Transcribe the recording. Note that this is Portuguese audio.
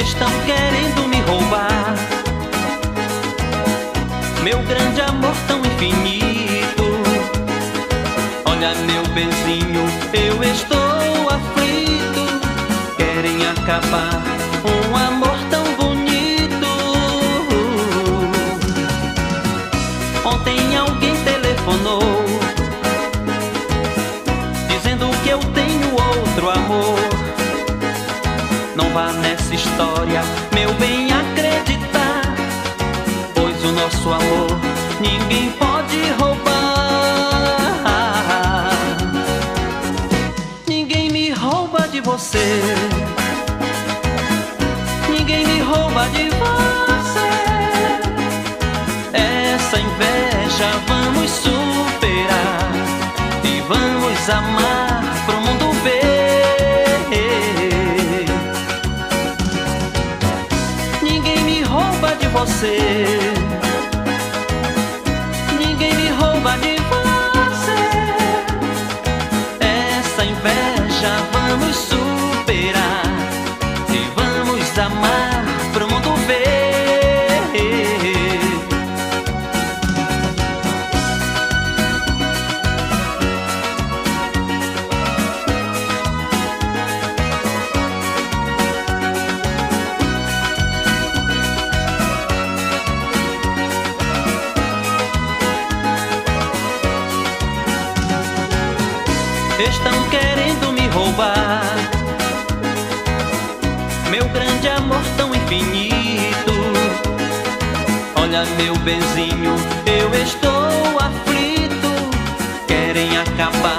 estão querendo me roubar. Meu grande amor tão infinito. Olha, meu benzinho, eu estou aflito. Querem acabar um amor tão bonito. Ontem alguém telefonou, dizendo que eu tenho outro amor. Nessa história, meu bem, acreditar. Pois o nosso amor ninguém pode roubar. Ninguém me rouba de você. Ninguém me rouba de você. Essa inveja vamos superar e vamos amar rouba de você. Ninguém me rouba de você. Essa inveja vamos estão querendo me roubar. Meu grande amor tão infinito. Olha, meu benzinho, eu estou aflito. Querem acabar.